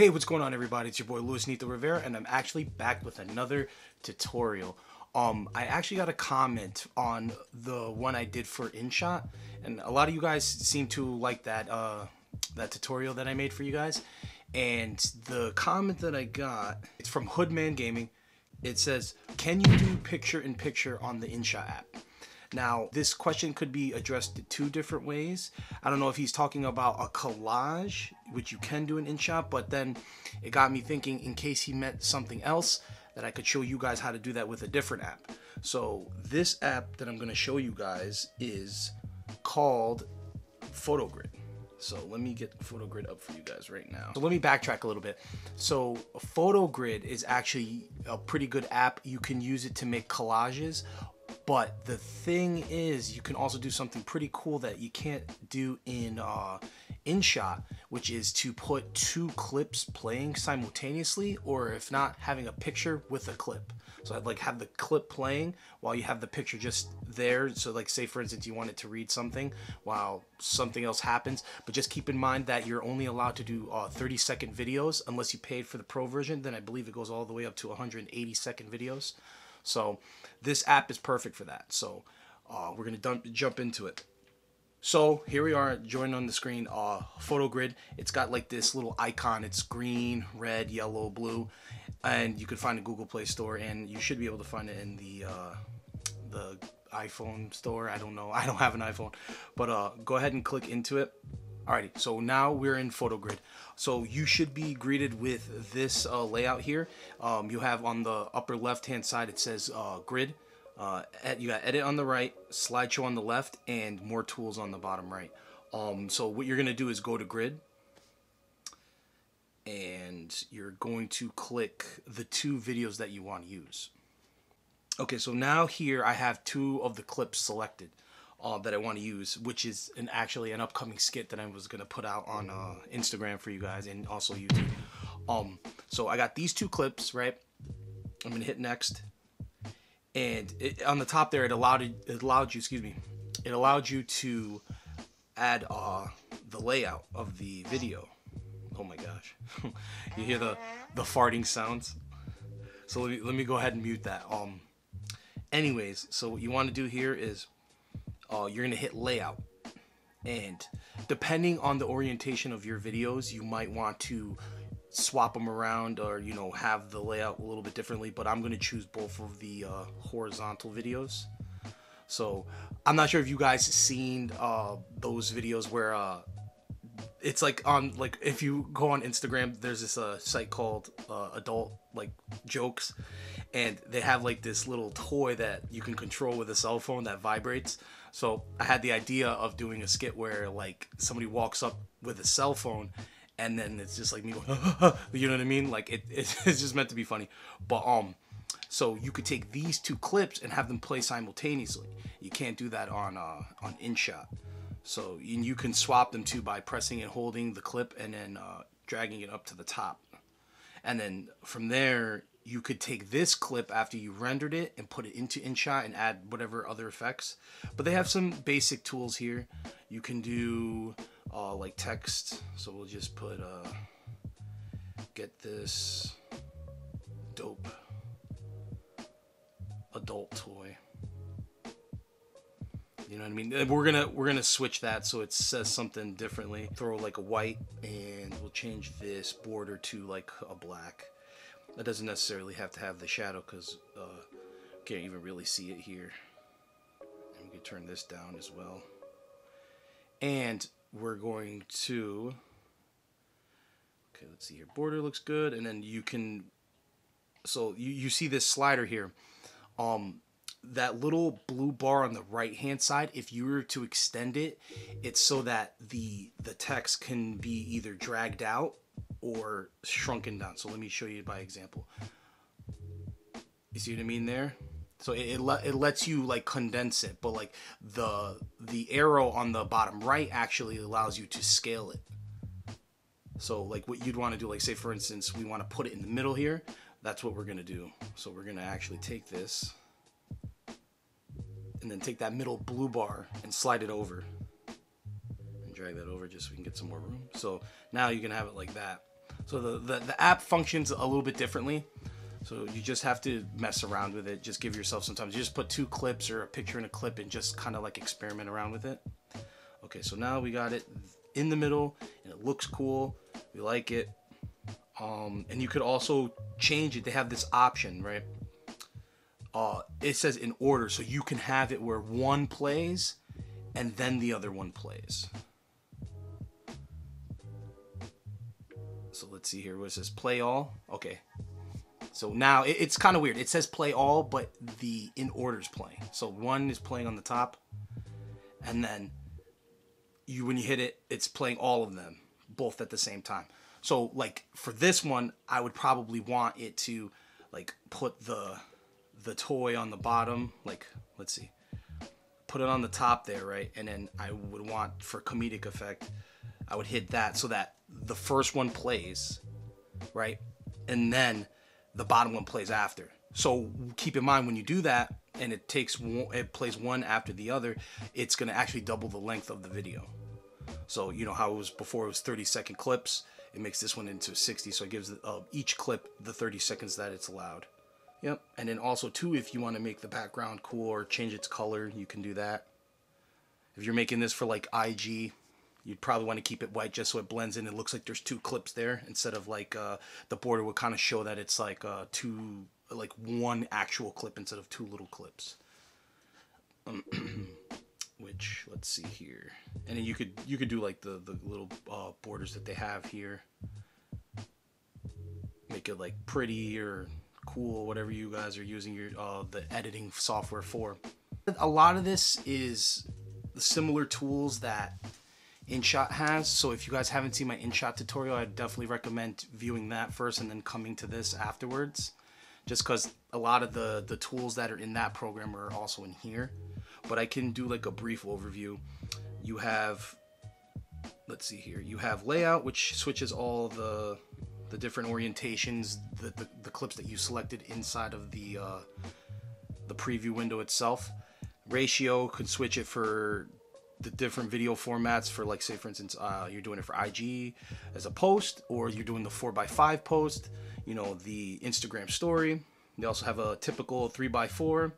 Hey, what's going on everybody? It's your boy Luis Nito Rivera and I'm actually back with another tutorial. Um, I actually got a comment on the one I did for InShot and a lot of you guys seem to like that uh, that tutorial that I made for you guys. And the comment that I got, it's from Hoodman Gaming. It says, can you do picture in picture on the InShot app? Now, this question could be addressed two different ways. I don't know if he's talking about a collage, which you can do in InShot, but then it got me thinking in case he meant something else that I could show you guys how to do that with a different app. So this app that I'm going to show you guys is called PhotoGrid. So let me get PhotoGrid up for you guys right now. So let me backtrack a little bit. So PhotoGrid is actually a pretty good app. You can use it to make collages but the thing is, you can also do something pretty cool that you can't do in uh, InShot, which is to put two clips playing simultaneously, or if not, having a picture with a clip. So I'd like have the clip playing while you have the picture just there. So like say for instance you wanted to read something while something else happens, but just keep in mind that you're only allowed to do uh, 30 second videos unless you paid for the pro version. Then I believe it goes all the way up to 180 second videos. So this app is perfect for that. So uh, we're gonna dump, jump into it. So here we are, joined on the screen, uh, PhotoGrid. It's got like this little icon. It's green, red, yellow, blue, and you can find a Google Play Store, and you should be able to find it in the uh, the iPhone store. I don't know. I don't have an iPhone, but uh, go ahead and click into it. Alrighty, so now we're in PhotoGrid. So you should be greeted with this uh, layout here. Um, you have on the upper left hand side, it says uh, grid. Uh, you got edit on the right, slideshow on the left, and more tools on the bottom right. Um, so what you're gonna do is go to grid, and you're going to click the two videos that you want to use. Okay, so now here I have two of the clips selected uh, that I want to use, which is an actually an upcoming skit that I was gonna put out on uh, Instagram for you guys and also YouTube. Um, so I got these two clips, right? I'm gonna hit next, and it, on the top there, it allowed it, it allowed you, excuse me, it allowed you to add uh, the layout of the video. Oh my gosh, you hear the the farting sounds. So let me let me go ahead and mute that. Um, anyways, so what you want to do here is uh, you're gonna hit layout. And depending on the orientation of your videos you might want to swap them around or you know have the layout a little bit differently but I'm gonna choose both of the uh, horizontal videos. So I'm not sure if you guys seen uh, those videos where uh, it's like on like if you go on Instagram there's this uh, site called uh, adult like jokes and they have like this little toy that you can control with a cell phone that vibrates so I had the idea of doing a skit where like somebody walks up with a cell phone and then it's just like me going, you know what I mean? Like it, it's just meant to be funny. But um, so you could take these two clips and have them play simultaneously. You can't do that on uh, on InShot. So and you can swap them too by pressing and holding the clip and then uh, dragging it up to the top. And then from there, you could take this clip after you rendered it and put it into InShot and add whatever other effects. But they have some basic tools here. You can do uh, like text. So we'll just put uh, get this dope adult toy. You know what I mean? We're gonna we're gonna switch that so it says something differently. Throw like a white and we'll change this border to like a black. That doesn't necessarily have to have the shadow because uh, can't even really see it here. And we can turn this down as well. And we're going to, okay, let's see here. Border looks good. And then you can, so you, you see this slider here. Um, that little blue bar on the right hand side if you were to extend it it's so that the the text can be either dragged out or shrunken down. So let me show you by example. You see what I mean there? So it, it, le- it lets you like condense it, but like the the arrow on the bottom right actually allows you to scale it. So like what you'd want to do, like say for instance, we want to put it in the middle here. That's what we're gonna do. So we're gonna actually take this and then take that middle blue bar and slide it over and drag that over just so we can get some more room. So now you can have it like that. So the, the, the app functions a little bit differently. So you just have to mess around with it. Just give yourself some time. You just put two clips or a picture in a clip and just kind of like experiment around with it. Okay, so now we got it in the middle and it looks cool. We like it. Um, and you could also change it. They have this option, right? Uh, it says in order, so you can have it where one plays and then the other one plays. So let's see here. What it says play all. Okay. So now it, it's kind of weird. It says play all, but the in order is playing. So one is playing on the top, and then you when you hit it, it's playing all of them both at the same time. So like for this one, I would probably want it to like put the the toy on the bottom. Like let's see, put it on the top there, right? And then I would want for comedic effect, I would hit that so that the first one plays, right? And then the bottom one plays after. So keep in mind when you do that and it takes one, it plays one after the other, it's to actually double the length of the video. So you know how it was before it was 30 second clips, it makes this one into 60 so it gives uh, each clip the 30 seconds that it's allowed. Yep. And then also too if you want to make the background cool or change its color, you can do that. If you're making this for like IG, you'd probably want to keep it white just so it blends in. It looks like there's two clips there instead of like uh, the border would kind of show that it's like uh, two, like one actual clip instead of two little clips. Which let's see here, and then you could you could do like the the little uh, borders that they have here. Make it like pretty or cool, whatever you guys are using your uh, the editing software for. A lot of this is the similar tools that InShot has. So if you guys haven't seen my InShot tutorial, I'd definitely recommend viewing that first and then coming to this afterwards. Just because a lot of the, the tools that are in that program are also in here. But I can do like a brief overview. You have, let's see here, you have layout, which switches all the the different orientations, the, the, the clips that you selected inside of the uh, the preview window itself. Ratio could switch it for the different video formats for like say for instance uh, you're doing it for IG as a post or you're doing the 4x5 post you know the Instagram story. They also have a typical 3x4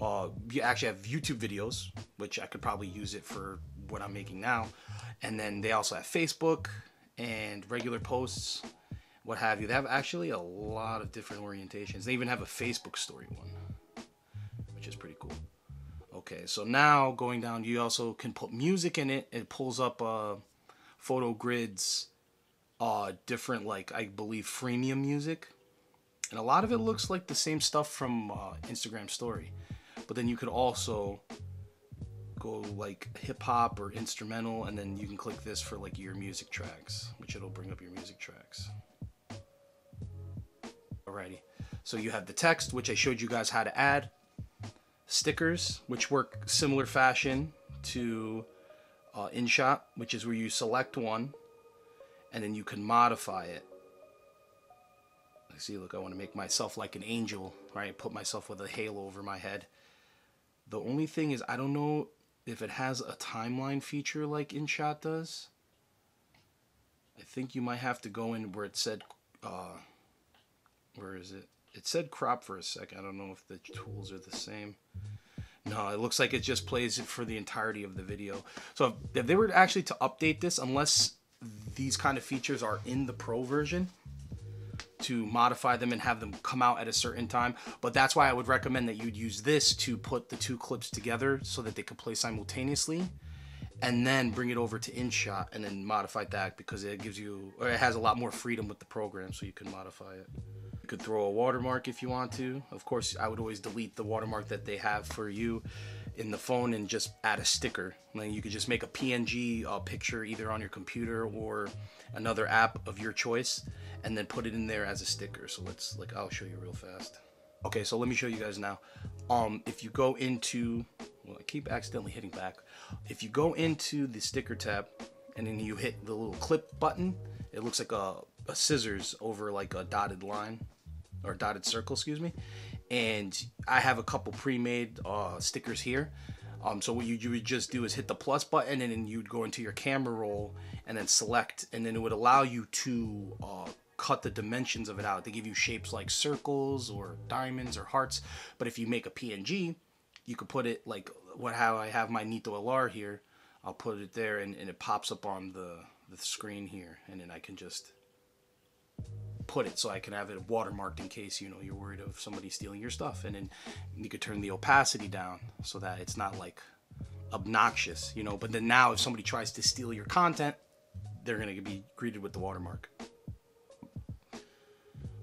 uh, you actually have YouTube videos which I could probably use it for what I'm making now. And then they also have Facebook and regular posts what have you they have actually a lot of different orientations they even have a Facebook story one which is pretty cool Okay, so now going down, you also can put music in it. It pulls up uh, photo grids, uh, different like I believe freemium music, and a lot of it looks like the same stuff from uh, Instagram Story. But then you could also go like hip hop or instrumental, and then you can click this for like your music tracks, which it'll bring up your music tracks. Alrighty, so you have the text, which I showed you guys how to add stickers, which work similar fashion to uh, InShot, which is where you select one and then you can modify it. See, look, I want to make myself like an angel, right? Put myself with a halo over my head. The only thing is, I don't know if it has a timeline feature like InShot does. I think you might have to go in where it said, uh, where is it? It said crop for a second. I don't know if the tools are the same. No, it looks like it just plays it for the entirety of the video. So if they were actually to update this, unless these kind of features are in the pro version, to modify them and have them come out at a certain time. But that's why I would recommend that you'd use this to put the two clips together so that they could play simultaneously and then bring it over to InShot and then modify that because it gives you, or it has a lot more freedom with the program so you can modify it. You could throw a watermark if you want to. Of course, I would always delete the watermark that they have for you in the phone and just add a sticker. Then you could just make a PNG uh, picture either on your computer or another app of your choice and then put it in there as a sticker. So let's like I'll show you real fast. Okay, so let me show you guys now. Um, if you go into, well, I keep accidentally hitting back. If you go into the sticker tab and then you hit the little clip button, it looks like a, a scissors over like a dotted line or dotted circle, excuse me. And I have a couple pre-made uh, stickers here. Um, so what you, you would just do is hit the plus button and then you'd go into your camera roll and then select and then it would allow you to uh, cut the dimensions of it out. They give you shapes like circles or diamonds or hearts. But if you make a PNG, you could put it like what how I have my Nito LR here. I'll put it there and, and it pops up on the, the screen here and then I can just put it so I can have it watermarked in case you know you're worried of somebody stealing your stuff and then you could turn the opacity down so that it's not like obnoxious you know? But then now if somebody tries to steal your content they're going to be greeted with the watermark.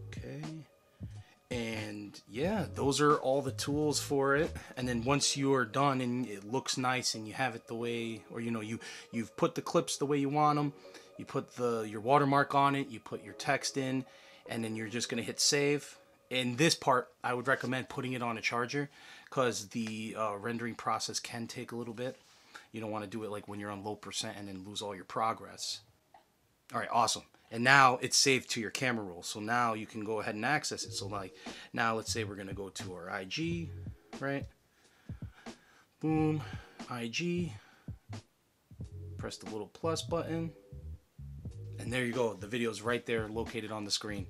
Okay. And yeah those are all the tools for it. And then once you're done and it looks nice and you have it the way or you know you you've put the clips the way you want them you put the your watermark on it you put your text in and then you're just to hit save. In this part i would recommend putting it on a charger because the uh, rendering process can take a little bit. You don't want to do it like when you're on low percent and then lose all your progress. All right awesome. And now it's saved to your camera roll so now you can go ahead and access it. So like now let's say we're to go to our ig right? Boom ig press the little plus button and there you go. The video is right there located on the screen.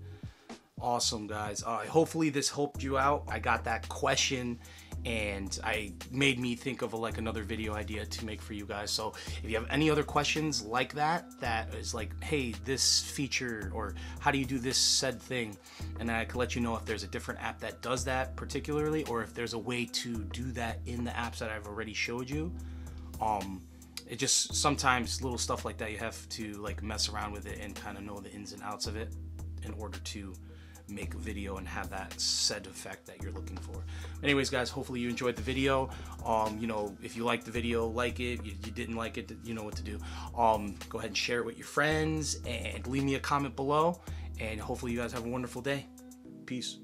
Awesome, guys. Uh, hopefully this helped you out. I got that question and I made me think of a, like another video idea to make for you guys. So if you have any other questions like that, that is like, hey, this feature or how do you do this said thing? And I can let you know if there's a different app that does that particularly, or if there's a way to do that in the apps that I've already showed you. Um, it just sometimes little stuff like that you have to like mess around with it and kind of know the ins and outs of it in order to make a video and have that said effect that you're looking for. Anyways guys hopefully you enjoyed the video. Um you know if you liked the video like it. You, you didn't like it you know what to do. Um go ahead and share it with your friends and leave me a comment below. And hopefully you guys have a wonderful day. Peace